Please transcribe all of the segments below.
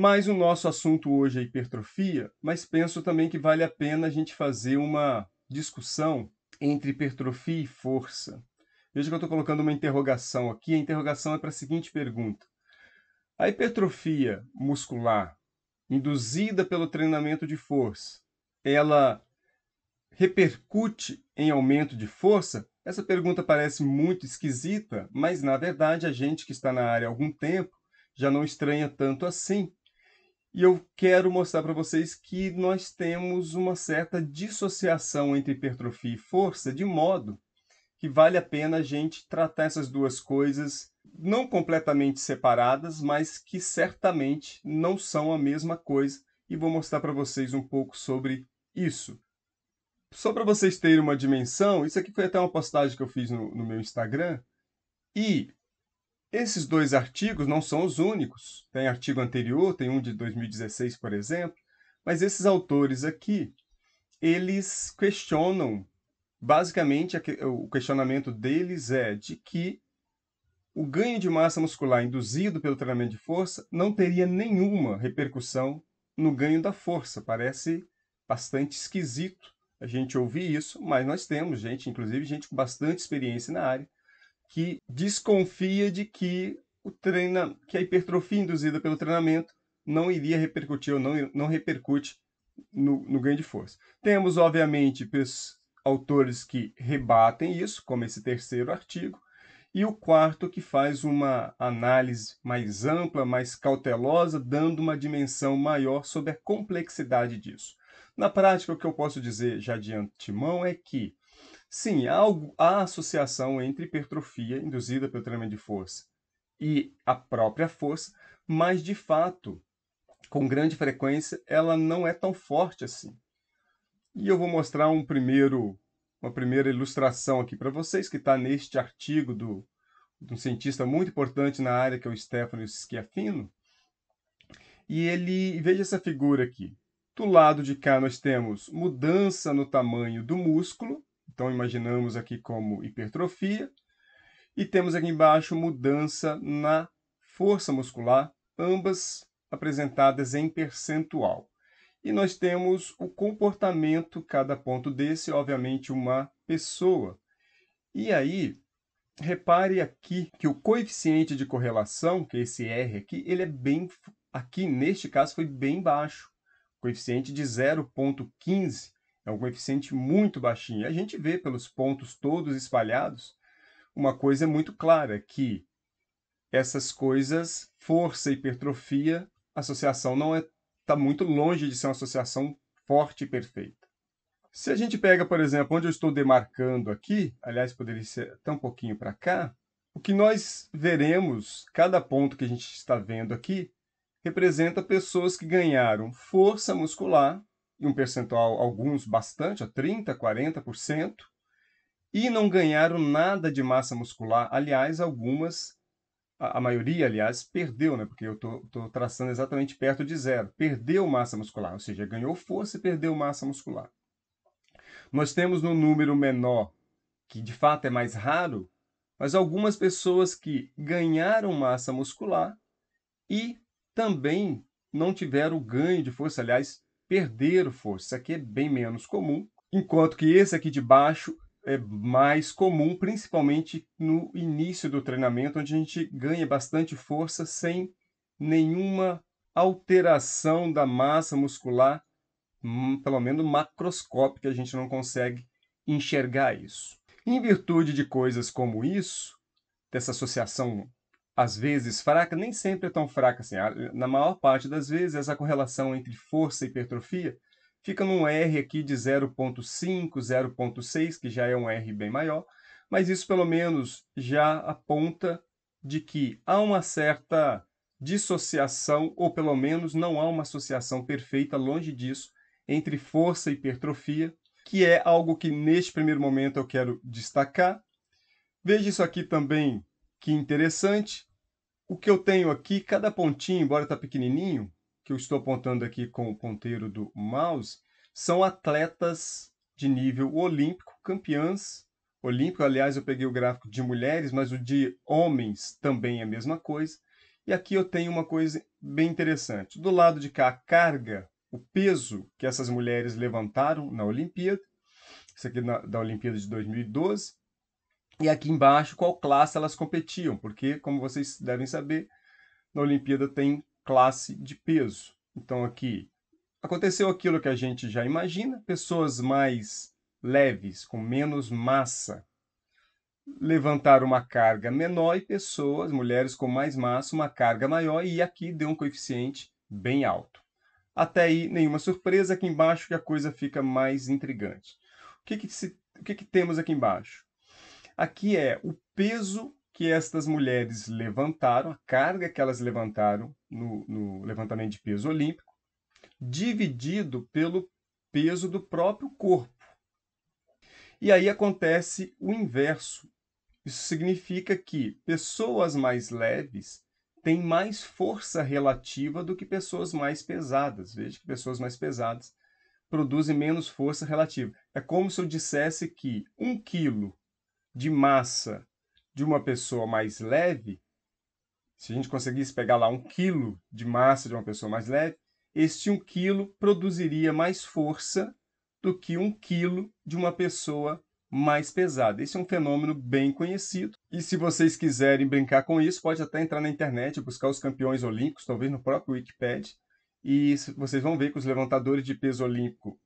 Mas o nosso assunto hoje é hipertrofia, mas penso também que vale a pena a gente fazer uma discussão entre hipertrofia e força. Veja que eu estou colocando uma interrogação aqui. A interrogação é para a seguinte pergunta. A hipertrofia muscular induzida pelo treinamento de força, ela repercute em aumento de força? Essa pergunta parece muito esquisita, mas na verdade a gente que está na área há algum tempo já não estranha tanto assim. E eu quero mostrar para vocês que nós temos uma certa dissociação entre hipertrofia e força, de modo que vale a pena a gente tratar essas duas coisas não completamente separadas, mas que certamente não são a mesma coisa, e vou mostrar para vocês um pouco sobre isso. Só para vocês terem uma dimensão, isso aqui foi até uma postagem que eu fiz no, no meu Instagram, e esses dois artigos não são os únicos. Tem artigo anterior, tem um de 2016, por exemplo, mas esses autores aqui, eles questionam, basicamente o questionamento deles é de que o ganho de massa muscular induzido pelo treinamento de força não teria nenhuma repercussão no ganho da força. Parece bastante esquisito a gente ouvir isso, mas nós temos gente, inclusive gente com bastante experiência na área, que desconfia de que o treina, que a hipertrofia induzida pelo treinamento não iria repercutir ou não, não repercute no, no ganho de força. Temos, obviamente, autores que rebatem isso, como esse terceiro artigo, e o quarto que faz uma análise mais ampla, mais cautelosa, dando uma dimensão maior sobre a complexidade disso. Na prática, o que eu posso dizer já de antemão é que Sim, há, há associação entre hipertrofia induzida pelo treinamento de força e a própria força, mas de fato, com grande frequência, ela não é tão forte assim. E eu vou mostrar um primeiro, uma primeira ilustração aqui para vocês, que está neste artigo do, de um cientista muito importante na área, que é o Stefano Schiaffino. E ele, veja essa figura aqui. Do lado de cá nós temos mudança no tamanho do músculo, então, imaginamos aqui como hipertrofia. E temos aqui embaixo mudança na força muscular, ambas apresentadas em percentual. E nós temos o comportamento, cada ponto desse, obviamente, uma pessoa. E aí, repare aqui que o coeficiente de correlação, que é esse R aqui, ele é bem, aqui neste caso, foi bem baixo. Coeficiente de 0,15 é um coeficiente muito baixinho. A gente vê pelos pontos todos espalhados uma coisa muito clara, que essas coisas, força e hipertrofia, associação não está é, tá muito longe de ser uma associação forte e perfeita. Se a gente pega, por exemplo, onde eu estou demarcando aqui, aliás, poderia ser até um pouquinho para cá, o que nós veremos, cada ponto que a gente está vendo aqui, representa pessoas que ganharam força muscular e um percentual, alguns bastante, 30%, 40%, e não ganharam nada de massa muscular. Aliás, algumas, a, a maioria, aliás, perdeu, né? porque eu estou traçando exatamente perto de zero. Perdeu massa muscular, ou seja, ganhou força e perdeu massa muscular. Nós temos no número menor, que de fato é mais raro, mas algumas pessoas que ganharam massa muscular e também não tiveram ganho de força, aliás, perder força. Isso aqui é bem menos comum, enquanto que esse aqui de baixo é mais comum, principalmente no início do treinamento, onde a gente ganha bastante força sem nenhuma alteração da massa muscular, hum, pelo menos macroscópica, a gente não consegue enxergar isso. Em virtude de coisas como isso, dessa associação às vezes fraca, nem sempre é tão fraca assim. Na maior parte das vezes, essa correlação entre força e hipertrofia fica num R aqui de 0.5, 0.6, que já é um R bem maior, mas isso pelo menos já aponta de que há uma certa dissociação, ou pelo menos não há uma associação perfeita, longe disso, entre força e hipertrofia, que é algo que neste primeiro momento eu quero destacar. Veja isso aqui também, que interessante o que eu tenho aqui, cada pontinho, embora está pequenininho, que eu estou apontando aqui com o ponteiro do mouse, são atletas de nível olímpico, campeãs olímpico. Aliás, eu peguei o gráfico de mulheres, mas o de homens também é a mesma coisa. E aqui eu tenho uma coisa bem interessante. Do lado de cá, a carga, o peso que essas mulheres levantaram na Olimpíada. Isso aqui na, da Olimpíada de 2012. E aqui embaixo, qual classe elas competiam. Porque, como vocês devem saber, na Olimpíada tem classe de peso. Então aqui, aconteceu aquilo que a gente já imagina. Pessoas mais leves, com menos massa, levantar uma carga menor e pessoas, mulheres com mais massa, uma carga maior, e aqui deu um coeficiente bem alto. Até aí, nenhuma surpresa, aqui embaixo que a coisa fica mais intrigante. O que, que, se, o que, que temos aqui embaixo? Aqui é o peso que estas mulheres levantaram, a carga que elas levantaram no, no levantamento de peso olímpico, dividido pelo peso do próprio corpo. E aí acontece o inverso. Isso significa que pessoas mais leves têm mais força relativa do que pessoas mais pesadas. Veja que pessoas mais pesadas produzem menos força relativa. É como se eu dissesse que um quilo de massa de uma pessoa mais leve, se a gente conseguisse pegar lá um quilo de massa de uma pessoa mais leve, este um quilo produziria mais força do que um quilo de uma pessoa mais pesada. Esse é um fenômeno bem conhecido. E se vocês quiserem brincar com isso, pode até entrar na internet, buscar os campeões olímpicos, talvez no próprio Wikipedia, e vocês vão ver que os levantadores de peso olímpico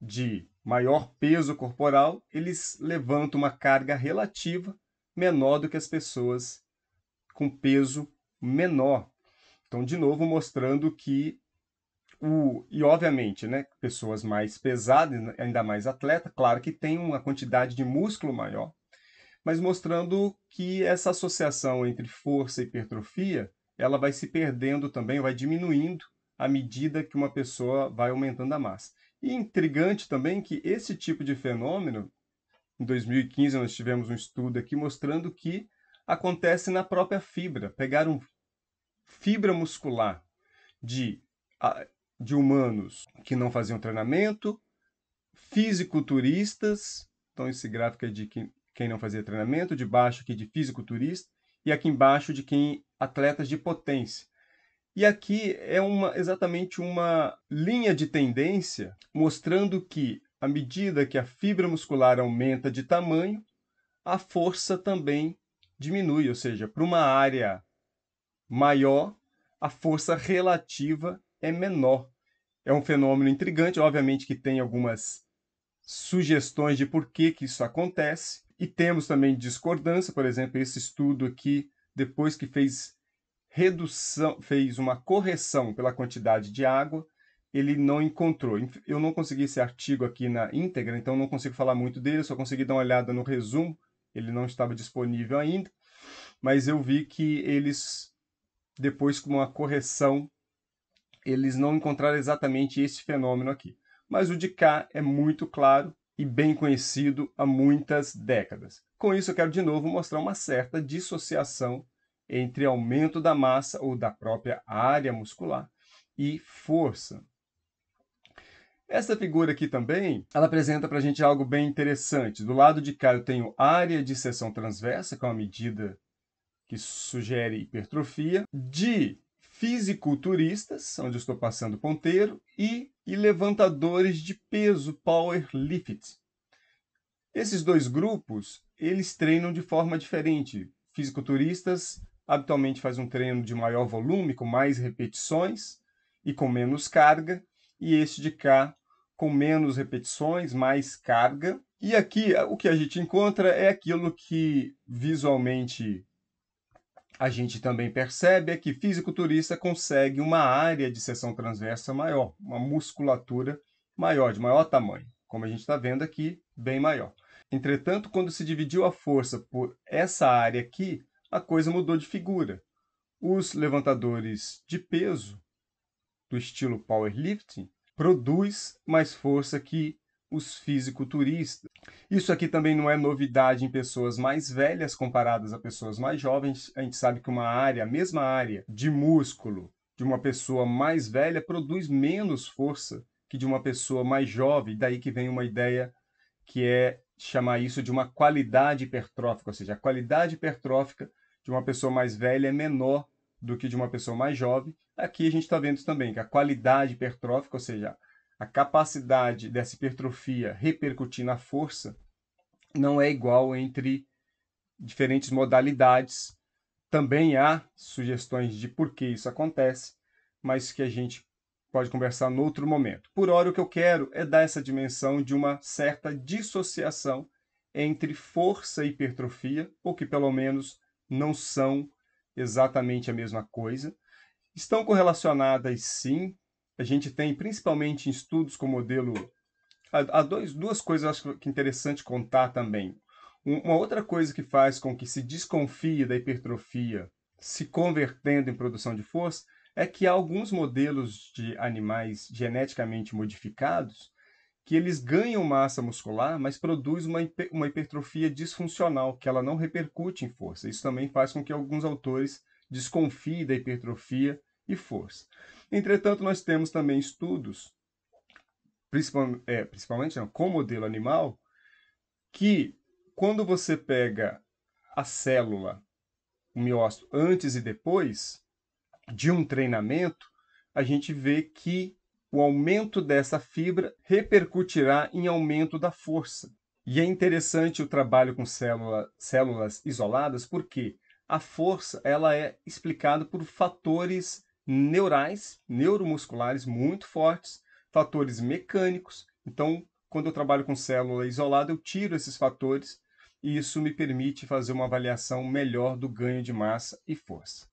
de maior peso corporal, eles levantam uma carga relativa menor do que as pessoas com peso menor. Então, de novo, mostrando que o, e, obviamente, né, pessoas mais pesadas, ainda mais atleta, claro que tem uma quantidade de músculo maior, mas mostrando que essa associação entre força e hipertrofia, ela vai se perdendo também, vai diminuindo à medida que uma pessoa vai aumentando a massa. E intrigante também que esse tipo de fenômeno, em 2015 nós tivemos um estudo aqui mostrando que acontece na própria fibra. Pegaram fibra muscular de de humanos que não faziam treinamento, fisiculturistas, então esse gráfico é de quem, quem não fazia treinamento, de baixo aqui de fisiculturista, e aqui embaixo de quem atletas de potência. E aqui é uma, exatamente uma linha de tendência mostrando que, à medida que a fibra muscular aumenta de tamanho, a força também diminui, ou seja, para uma área maior, a força relativa é menor. É um fenômeno intrigante, obviamente que tem algumas sugestões de por que, que isso acontece, e temos também discordância, por exemplo, esse estudo aqui, depois que fez redução, fez uma correção pela quantidade de água, ele não encontrou. Eu não consegui esse artigo aqui na íntegra, então não consigo falar muito dele, só consegui dar uma olhada no resumo, ele não estava disponível ainda, mas eu vi que eles, depois com uma correção, eles não encontraram exatamente esse fenômeno aqui. Mas o de cá é muito claro e bem conhecido há muitas décadas. Com isso, eu quero de novo mostrar uma certa dissociação entre aumento da massa ou da própria área muscular e força. Essa figura aqui também, ela apresenta para a gente algo bem interessante. Do lado de cá eu tenho área de seção transversa, que é uma medida que sugere hipertrofia. De fisiculturistas, onde eu estou passando ponteiro, e, e levantadores de peso, power lift. Esses dois grupos, eles treinam de forma diferente. Fisiculturistas habitualmente fazem um treino de maior volume, com mais repetições e com menos carga, e este de cá com menos repetições, mais carga. E aqui o que a gente encontra é aquilo que visualmente a gente também percebe é que fisiculturista consegue uma área de seção transversa maior, uma musculatura maior, de maior tamanho. Como a gente está vendo aqui, bem maior. Entretanto, quando se dividiu a força por essa área aqui, a coisa mudou de figura. Os levantadores de peso, do estilo powerlifting, produz mais força que os fisiculturistas. Isso aqui também não é novidade em pessoas mais velhas comparadas a pessoas mais jovens. A gente sabe que uma área, a mesma área de músculo de uma pessoa mais velha produz menos força que de uma pessoa mais jovem. Daí que vem uma ideia que é chamar isso de uma qualidade hipertrófica, ou seja, a qualidade hipertrófica de uma pessoa mais velha é menor do que de uma pessoa mais jovem. Aqui a gente está vendo também que a qualidade hipertrófica, ou seja, a capacidade dessa hipertrofia repercutir na força, não é igual entre diferentes modalidades. Também há sugestões de por que isso acontece, mas que a gente pode conversar no outro momento. Por hora, o que eu quero é dar essa dimensão de uma certa dissociação entre força e hipertrofia, ou que pelo menos não são exatamente a mesma coisa. Estão correlacionadas sim. A gente tem, principalmente em estudos com modelo. Há dois, duas coisas acho que é interessante contar também. Uma outra coisa que faz com que se desconfie da hipertrofia se convertendo em produção de força é que alguns modelos de animais geneticamente modificados que eles ganham massa muscular, mas produzem uma, uma hipertrofia disfuncional, que ela não repercute em força. Isso também faz com que alguns autores desconfiem da hipertrofia e força. Entretanto, nós temos também estudos, principalmente, é, principalmente não, com modelo animal, que quando você pega a célula, o miócito, antes e depois de um treinamento, a gente vê que o aumento dessa fibra repercutirá em aumento da força. E é interessante o trabalho com célula, células isoladas, porque a força ela é explicada por fatores neurais, neuromusculares muito fortes, fatores mecânicos. Então, quando eu trabalho com célula isolada, eu tiro esses fatores e isso me permite fazer uma avaliação melhor do ganho de massa e força.